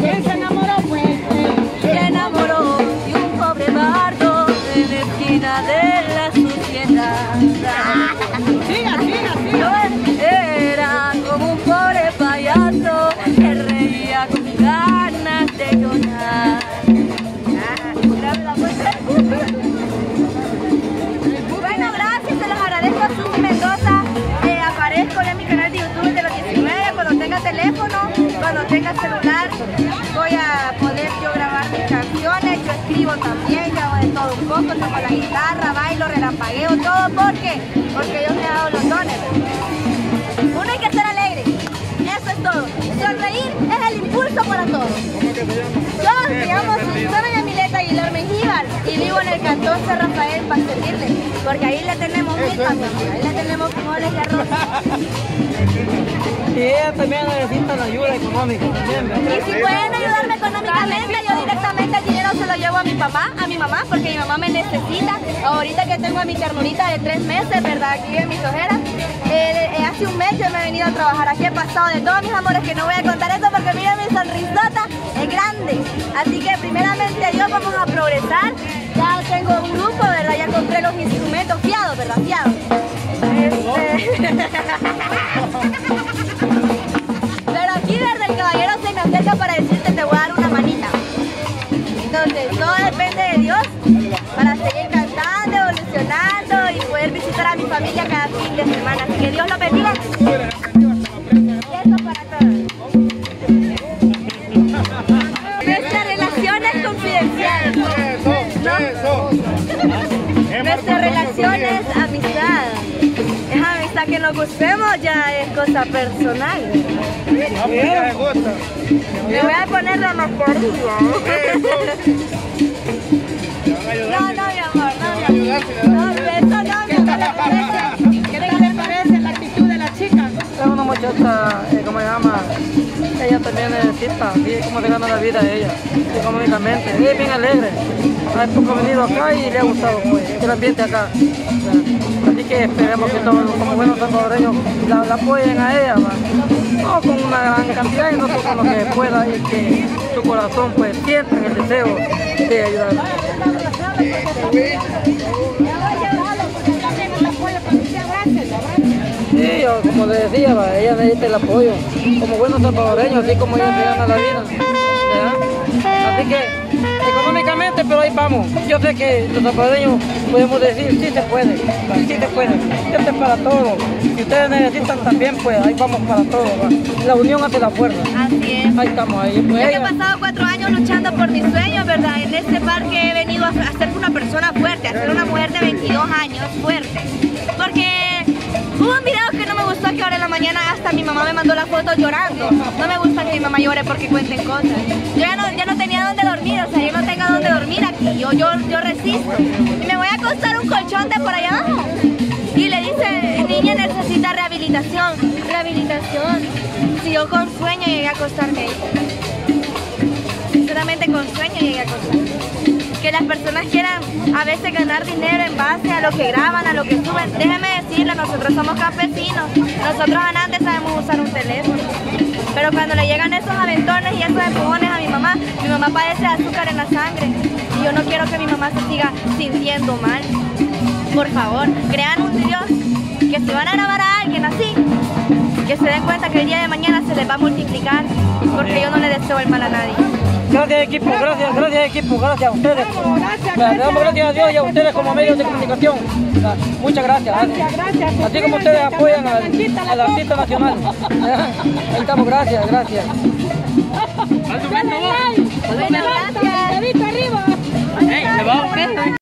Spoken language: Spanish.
¿Quién se enamoró, pues? Se enamoró de un pobre bardo en la esquina de la sociedad. Siga, siga, siga. Era como un pobre payaso que reía con ganas de llorar. Cuando tenga celular, voy a poder yo grabar mis canciones. Yo escribo también, yo hago de todo un poco, toco la guitarra, bailo, relampagueo, todo. ¿Por qué? Porque Dios me ha dado los dones. Uno hay que ser alegre. Eso es todo. Sonreír es el impulso para todo. 14 Rafael para servirle. Porque ahí le tenemos milpa, mi amor. Ahí le tenemos frijoles y arroz. Y ella también necesita la ayuda económica. Y si pueden ayudarme económicamente, yo directamente el dinero se lo llevo a mi papá, a mi mamá, porque mi mamá me necesita. Ahorita que tengo a mi ternurita de tres meses, ¿verdad? Aquí en mis ojeras. Eh, eh, hace un mes yo me he venido a trabajar aquí, he pasado de todos mis amores, que no voy a contar eso porque miren mi sonrisota, es grande. Así que primeramente Dios vamos a progresar. Tengo un grupo, ¿verdad? Ya compré los instrumentos fiados, ¿verdad? Fiados. Este... Pero aquí, ¿verdad? El caballero se me para decirte te voy a dar una manita. Entonces, todo depende de Dios para seguir cantando, evolucionando y poder visitar a mi familia cada fin de semana. Así que Dios lo bendiga. Que nos gustemos, ya es cosa personal. Me voy a poner la mascarilla. No, no, mi amor, no, mi amor. No, necesita, sí, cómo se gana la vida ella, económicamente. Ella es bien alegre. Hace poco ha venido acá y le ha gustado pues, el ambiente acá. Así que esperemos que todos como buenos salvadoreños la, la apoyen a ella, no con una gran cantidad y no con lo que pueda y que su corazón pues sienta el deseo de ayudar. Como le decía, va, ella necesita el apoyo, como buenos salvadoreños, así como ella se gana la vida. ¿verdad? Así que económicamente, pero ahí vamos. Yo sé que los salvadoreños podemos decir, sí se puede, sí se puede. Esto es para todos. Si ustedes necesitan también, pues ahí vamos para todos. va. La unión hace la fuerza. Así es. Ahí estamos, ahí. Pues he pasado cuatro años luchando por mis sueños, ¿verdad? En este parque he venido a a ser una persona fuerte, a ser una mujer de 22 años fuerte. Hasta mi mamá me mandó la foto llorando. No me gusta que mi mamá llore porque cuenten cosas. Yo ya no, ya no tenía dónde dormir, o sea, yo no tengo dónde dormir aquí. Yo, yo, yo resisto. Y me voy a acostar un colchón de por allá abajo. Y le dice, niña necesita rehabilitación. Rehabilitación. Si yo con sueño llegué a acostarme ahí. Sinceramente con sueño llegué a acostarme. Que las personas quieran a veces ganar dinero en base a lo que graban, a lo que suben. Déjeme nosotros somos campesinos. Nosotros antes sabemos usar un teléfono. Pero cuando le llegan esos aventones y esos empujones a mi mamá, mi mamá padece azúcar en la sangre. Y yo no quiero que mi mamá se siga sintiendo mal. Por favor, crean un Dios que si van a grabar a alguien así, que se den cuenta que el día de mañana se les va a multiplicar, porque yo no le deseo el mal a nadie. Gracias equipo, gracias, gracias equipo, gracias a ustedes. Gracias, Le damos gracias a Dios y a ustedes como medios de comunicación. Muchas gracias. Gracias, gracias. Así como ustedes apoyan al, al artista nacional. Ahí estamos, gracias, gracias. Arriba.